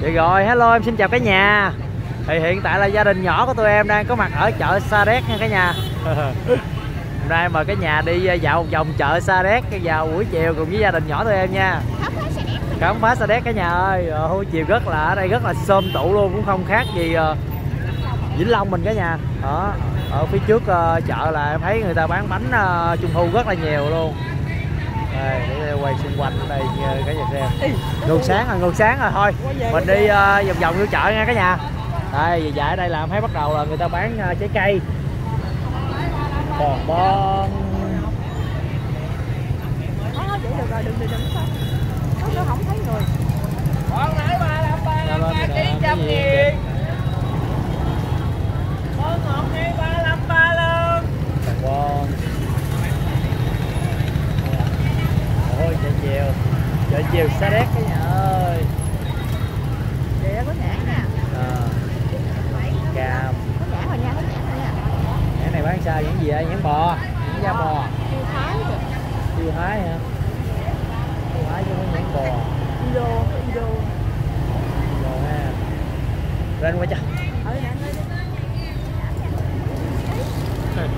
Vậy rồi, hello em xin chào cả nhà. Thì hiện tại là gia đình nhỏ của tụi em đang có mặt ở chợ Sa Đéc nha cả nhà. Hôm nay mời cả nhà đi dạo một vòng chợ Sa Đéc vào buổi chiều cùng với gia đình nhỏ tụi em nha. Khám phá Sa Đéc cả nhà ơi. Hồi chiều rất là ở đây rất là xôm tụ luôn cũng không khác gì uh, Vĩnh Long mình cả nhà. Đó ở phía trước chợ là em thấy người ta bán bánh trung thu rất là nhiều luôn đây để quay xung quanh đây cả nhà xem ngược sáng rồi ngược sáng rồi thôi. Mình đi uh, vòng vòng vô chợ nha cả nhà. Đây dạ ở đây là em thấy bắt đầu là người ta bán uh, trái cây. Còn bon không thấy người. Con nãy ba làm ba làm ba ký trăm nghìn con ngọt ngay ba làm ba luôn còn bon ôi trời chiều. Trời chiều xa đét cái nhà ơi vậy có nhãn nè à, cam có nhãn rồi nha có nhãn rồi nha nhãn này bán sao nhãn gì vậy nhãn bò nhãn da bò tiêu thái rồi tiêu thái hả tiêu thái chứ không phải nhãn bò ido ido rồi ha lên qua cho ở nhãn đây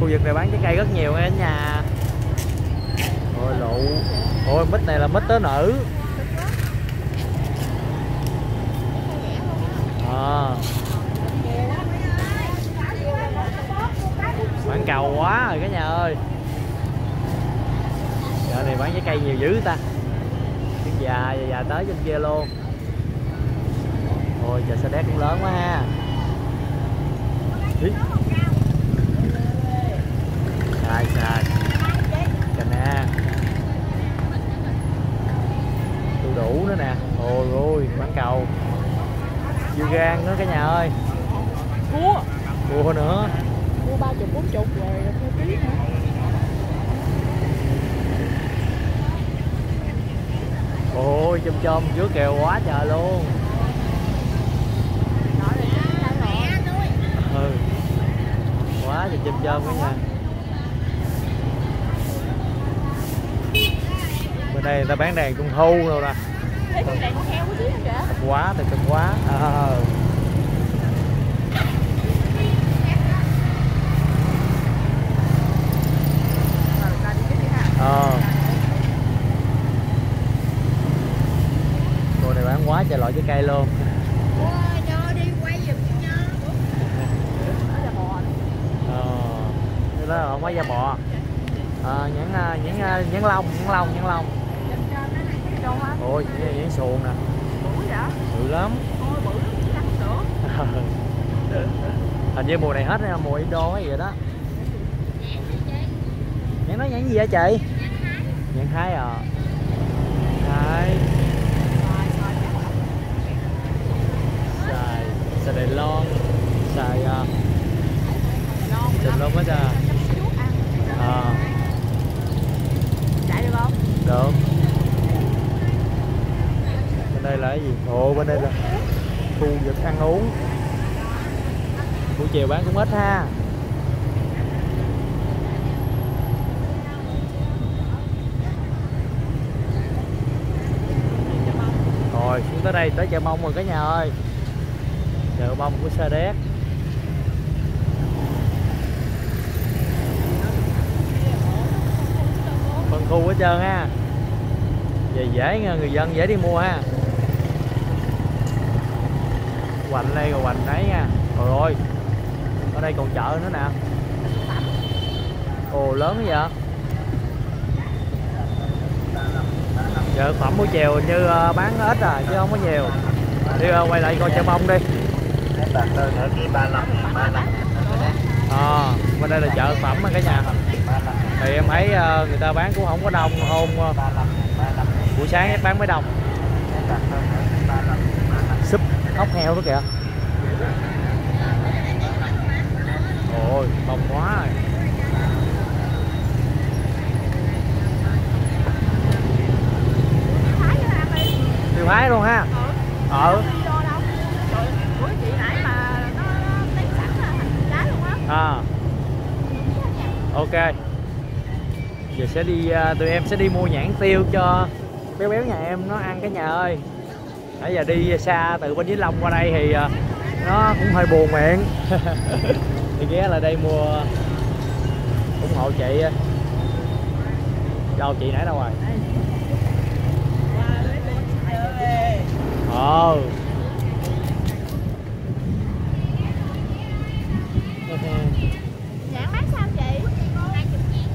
khu vực này bán trái cây rất nhiều nha cả nhà ôi ôi mít này là mít tớ nữ. À, bán cầu quá rồi cả nhà ơi. Chợ này bán trái cây nhiều dữ ta. Chiếc già già, già tới trên kia luôn. Ôi giờ xe đét cũng lớn quá ha. Ý. nữa nè. Ôi ôi bán cầu. Dưa gan nữa cả nhà ơi. Cua cua nữa. Cua ba chục bốn chục rồi theo ký nữa ôi chôm chôm trước kèo quá trời luôn. Ừ. Quá trời chôm chôm cả nhà. Bên đây người ta bán đèn trung thu rồi nè quá thì cực quá. À. rồi ờ. Cô này bán quá trời loại trái cây luôn. Cho đi quay giùm nha đó là bò ờ cái đó không có da bò. Ờ nhãn à, nhãn ờ, nhãn lông nhãn lông nhãn lông đâu ôi nhãn, nhãn xuồng nè. Bự vậy? Bự lắm. Ôi bự lắm hình như mùa này hết rồi mùa Indo hay gì đó. Nhãn nói nhãn gì hả chị? Nhãn thái. À? Thái. Xài xài Đài Loan xài uh, Đài Loan hết à à. Chạy được không? Được đây là cái gì? Ồ, bên đây là khu vực ăn uống. Buổi chiều bán cũng ít ha. Rồi, xuống tới đây, tới chợ mông rồi cả nhà ơi. Chợ mông của Sa Đéc. Phân khu hết trơn ha. Về dễ nghe người dân dễ đi mua ha hoành đây rồi hoành đấy nha. Rồi ôi ở đây còn chợ nữa nè. Ồ lớn vậy? Chợ phẩm buổi chiều như ờ, bán ít à chứ không có nhiều. Đi ờ, quay lại coi chợ bông đi. À, bên đây là chợ phẩm cả nhà. Thì em thấy người ta bán cũng không có đông hôm buổi sáng bán mới đông ốc heo đó kìa. Ôi bông quá rồi. Tiêu thái luôn ha? Ừ. Ờ. Á. À. Ok. Giờ sẽ đi à, tụi em sẽ đi mua nhãn tiêu cho béo béo nhà em nó ăn cái nhà ơi nãy giờ đi xa từ bên Vĩnh Long qua đây thì à, nó cũng hơi buồn miệng. Thì ghé lại đây mua ủng hộ chị đâu chị nãy đâu rồi? Ồ Nhãn bán sao chị? 20 ngàn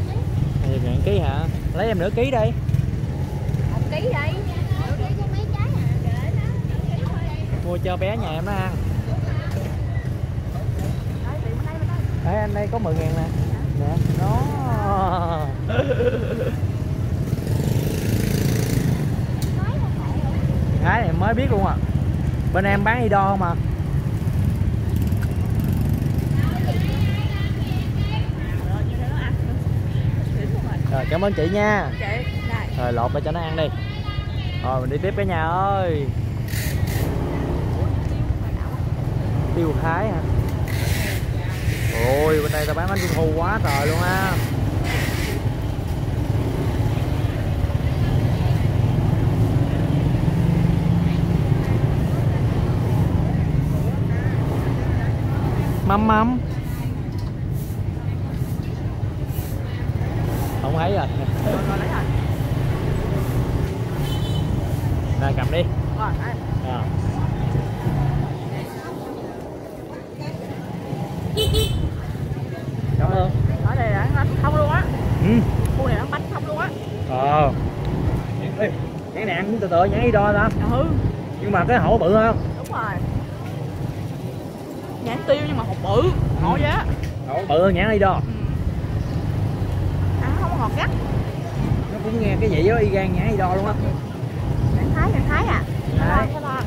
Thì ngàn ký hả? Lấy em nửa ký đi. Một ký đây Một ký có mấy trái à? Để nó một ký thôi mua cho bé nhà em nó ăn. Đấy, anh đây có 10 ngàn nè. Nè, không? Thái này mới biết luôn à. Bên em bán y đo mà Rồi, cảm ơn chị nha. Chị, đây. Rồi lột ra cho nó ăn đi. Rồi mình đi tiếp cả nhà ơi Tiêu Thái hả? Ôi bên đây ta bán bánh trung thu quá trời luôn á. Mắm mắm. Không thấy rồi Rồi, rồi, cầm đi. À. Cảm ơn Ở đây là bánh không luôn á. ừ. Khu này ăn bánh không luôn á. Ờ Ê, Nhãn này ăn cũng từ từ nhãn y đo ta Ừ, Nhưng mà cái hổ bự không? đúng rồi. Nhãn tiêu nhưng mà hột bự, ngộ giá. Hổ bự hơn nhãn y đo Ừ. Ăn không ngọt gắt. Nó cũng nghe cái vị đó y gan nhãn y đo luôn á Nhãn thái, nhãn thái à. Thái. Ngon, cái ngon.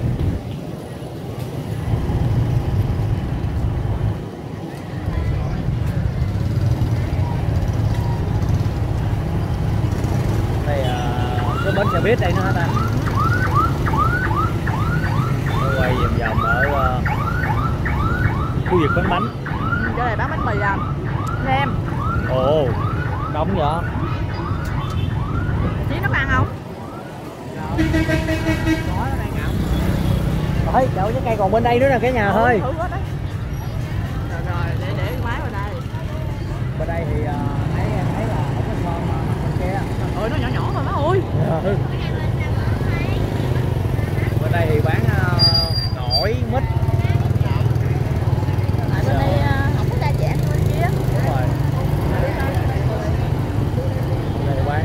Đây à, cái xe buýt đây nữa hả ta? Tôi quay vòng vòng ở ờ, khu vực bán bánh Ừ, Chỗ này bán bánh mì à. Nem. Ồ, đông vậy? Chí nó ăn không? Ôi, đậu trái cây còn bên đây nữa nè cả nhà ơi hết đấy. Rồi rồi, để để cái máy vào đây. Bên đây thì à, thấy em thấy là không có ngon mà bên Ôi nó nhỏ nhỏ thôi má ơi. Ừ. Bên đây thì bán à, nổi mít bên đây không có đa dạng như bên kia. Đúng rồi Bên đây bán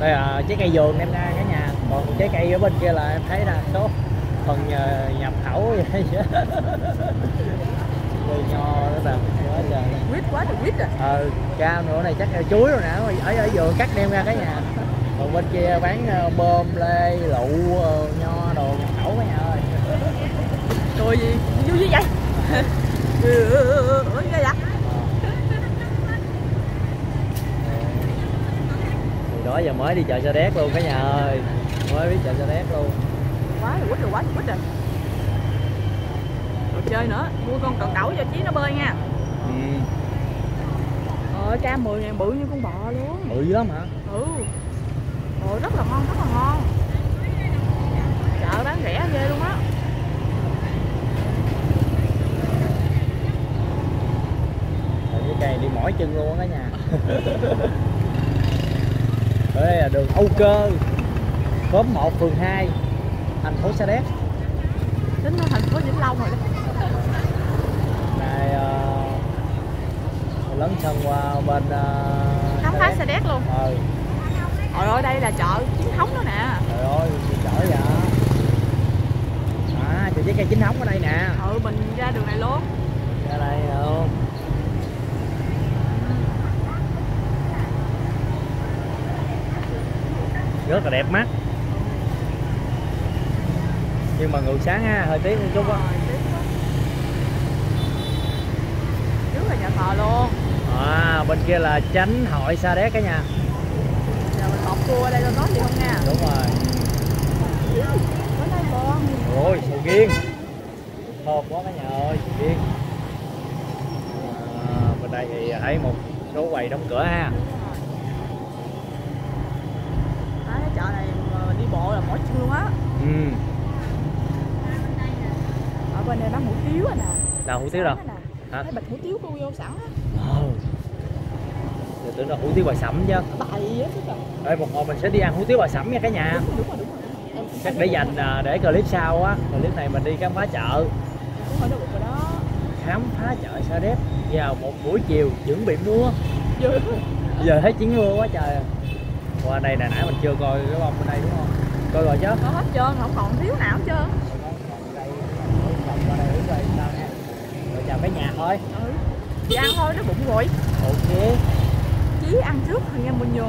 Đây là trái cây vườn em ra cả nhà Còn trái cây ở bên kia là em thấy là số phần ờ, nhập khẩu vậy Cây nho nữa nè quá trời Quýt quá trời quýt rồi. ờ cam nữa này chắc là chuối rồi nè ở ở vườn cắt đem ra cái nhà còn bên kia bán ờ, bơm lê lụ ờ, nho đồ nhập khẩu cả nhà ơi Trời gì? Vui gì vậy? Ừ, ừ, ừ, ừ, ừ, ghê vậy? đó giờ mới đi chợ Sa Đéc luôn cả nhà ơi mới biết chợ Sa Đéc luôn Quá trời quýt rồi, quá trời quýt rồi. Đồ chơi nữa, mua con cần cẩu cho chí nó bơi nha. ừ. Ờ, cam 10 ngàn bự như con bò luôn. bự lắm hả Ừ. Ôi, rất là ngon, rất là ngon. Chợ bán rẻ ghê luôn á. Cái cây đi mỏi chân luôn á nhà ở đây là đường Âu Cơ khóm 1 phường 2 thành phố Sa Đéc Tính nó thành phố Vĩnh Long rồi đó. này ờ, lấn sân qua bên uh, Khám phá Sa Đéc luôn. ờ Trời ơi, đây là chợ chính thống đó nè. trời ơi chở vậy à chợ trái cây chính thống ở đây nè Ừ, mình ra đường này luôn. ra đây luôn rất là đẹp mắt nhưng mà ngược sáng ha hơi tiếc một chút á Trước là nhà thờ luôn. À bên kia là chánh hội sa đéc cả nhà Giờ mình bọc cua ở đây có gì không nha? đúng rồi. Ôi sầu riêng. Thơm quá cả nhà ơi sầu riêng. Bên đây thì thấy một số quầy đóng cửa ha. Cái chợ này mà đi bộ là mỏi chân luôn á. Ừ. Ở bên đây bán hủ tiếu à nè. Nào hủ tiếu đâu? Hả? Bịch hủ tiếu cô vô sẵn á Tôi tưởng là hủ tiếu bà sẩm chứ. Bậy á Ê, một hồi mình sẽ đi ăn hủ tiếu bà sẩm nha cả nhà. Đúng rồi đúng rồi đúng rồi. Chắc để dành à, để clip sau á. Clip này mình đi khám phá chợ. Khám phá chợ Sa Đéc. Vào một buổi chiều chuẩn bị mưa Vừa. giờ thấy chuyển mưa quá trời. Qua đây nè nãy mình chưa coi cái bông bên đây đúng không? Coi rồi chứ? Có hết trơn không còn thiếu nào hết trơn. Rồi chào cả nhà thôi. Ừ đi ăn thôi nó bụng rồi. Ok. Chí ăn trước thì em mình mỏ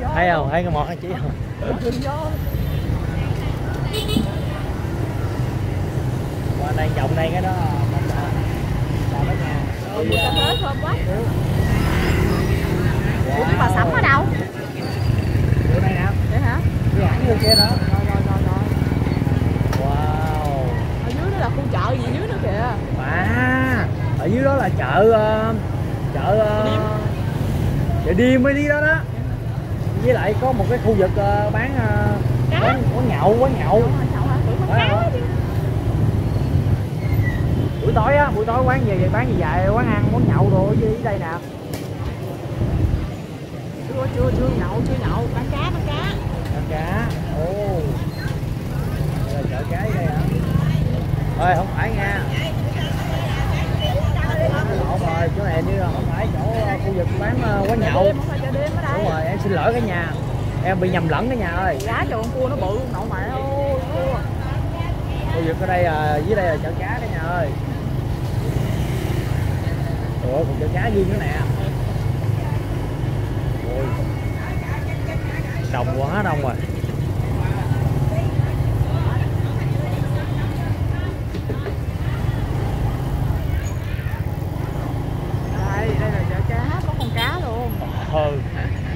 vô thấy không? Thấy cái món chị? Không vô. Qua đây vòng đây cái đó à, chào cả nhà. Thơm quá wow. ủa cái bà sắm ở đâu Chỗ này nè vậy hả cái hãng như kia đó rồi rồi rồi rồi wow ở dưới đó là khu chợ gì dưới nữa kìa à ở dưới đó là chợ ờ, chợ ờ, chợ đêm mới đi đó đó. Với lại có một cái khu vực ờ, bán ờ, Cá. quán, quán nhậu quán nhậu. Buổi tối á buổi tối quán gì vậy? Bán gì vậy? Quán ăn quán nhậu đồ ở dưới đây nè? Chưa chưa chưa nhậu chưa nhậu. Bán cá bán cá. Ăn cá. Đây là chợ cá đây hả? Ơi không phải nha chỗ này như là không phải chỗ ờ, khu vực bán ờ, quán nhậu. Đúng rồi em xin lỗi cả nhà. Em bị nhầm lẫn cả nhà ơi. Giá cho con cua nó bự nậu mẹ ơi khu vực ở đây à, dưới đây là chợ cá cả nhà ơi. Ủa còn chợ cá riêng nữa nè. Ôi đông quá đông rồi đây đây là chợ cá có con cá luôn ừ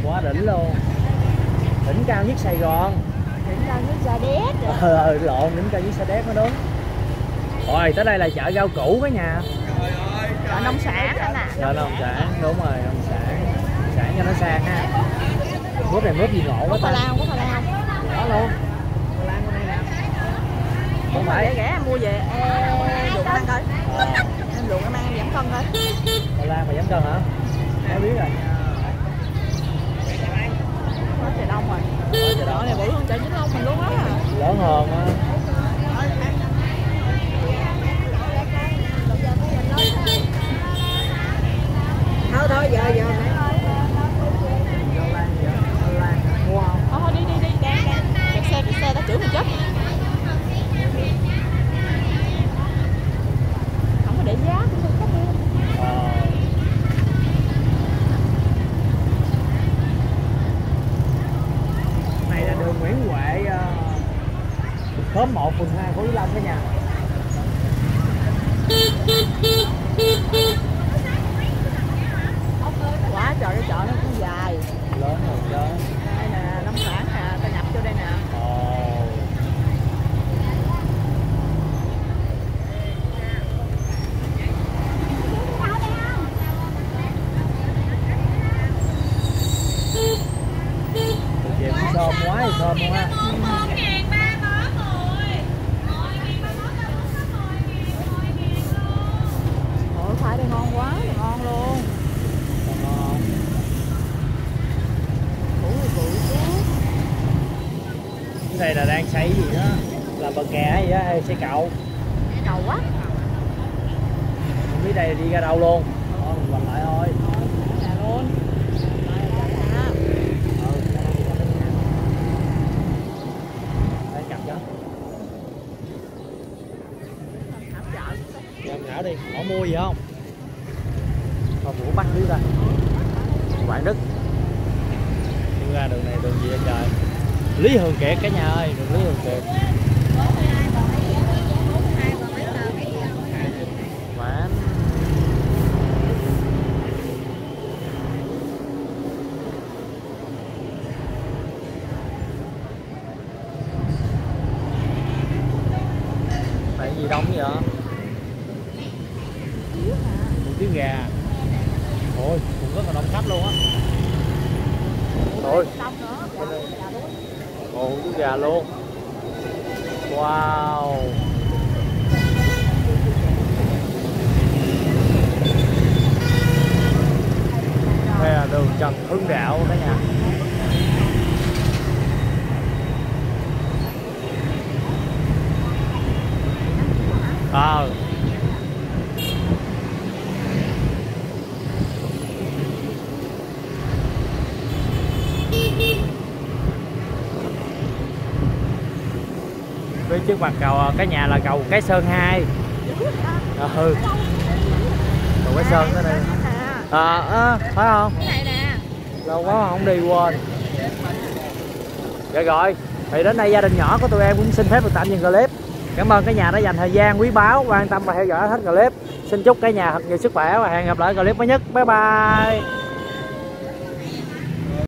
quá đỉnh luôn đỉnh cao nhất sài gòn đỉnh ra nước da đét rồi ờ ừ, lộn đỉnh cao nhất sa đéc mới đúng rồi tới đây là chợ rau củ cả nhà. Chợ nông sản anh à chợ nông sản đúng rồi nông sản. Sản cho nó sang ha. Mướp này mướp gì ngộ quá ta. Khoai lang không có luôn. Khoai lang bên đây nè không phải. Rẻ rẻ em mua về. Em luộc ăn coi. Em luộc em ăn em giảm cân coi. Khoai lang mà giảm cân hả? Em biết rồi. Trời đông rồi. Chợ đó này bự hơn chợ chính long mình luôn á. Lớn hơn á thôi thôi giờ giờ không thôi thôi đi đi đi đang đang kẹt xe kẹt xe đã chửi mình chết không có để giá cũng không có mua Ờ. này là đường Nguyễn Huệ ờ, khóm 1 phường 2 phố Lý Long cả nhà quá trời cái chợ nó cũng dài lớn hơn chứ đây nè nông sản nè ta nhập vô đây nè Ồ. Tụi chị cũng thơm quá thì thơm luôn á ôi khoai đây ngon quá ngon luôn Ngon. bự thì bự chứ cái này là đang xây gì đó. Là bờ kè gì đó. Hay xây cầu cầu quá không biết đây đi ra đâu luôn. Thôi, mình quành lại thôi. Nè luôn. Đây ừ ra đây, ra đây nha. Đây, cầm cho Hảo chợ cầm ngảo đi. Họ mua gì không? Họ vũ bắt dưới ta. Quảng đức. Đi ra đường này đường gì vậy trời lý thường kiệt cả nhà ơi đường lý thường kiệt. Quán. Phải gì đông vậy? Hủ tiếng gà. Ôi cũng rất là đông khách luôn á. Nữa ồ chú gà luôn. Wow. Đây là đường Trần Hưng Đạo cả nhà. Ờ. phía trước mặt cầu cái nhà là cầu cái sơn 2 ừ. Cầu cái sơn tới đây à, à phải không? Cái lâu quá mà không đi quên. Dạ rồi. Thì đến đây gia đình nhỏ của tụi em cũng xin phép được tạm dừng clip. Cảm ơn cả nhà đã dành thời gian quý báu quan tâm và theo dõi hết clip. Xin chúc cả nhà thật nhiều sức khỏe và hẹn gặp lại clip mới nhất. Bye bye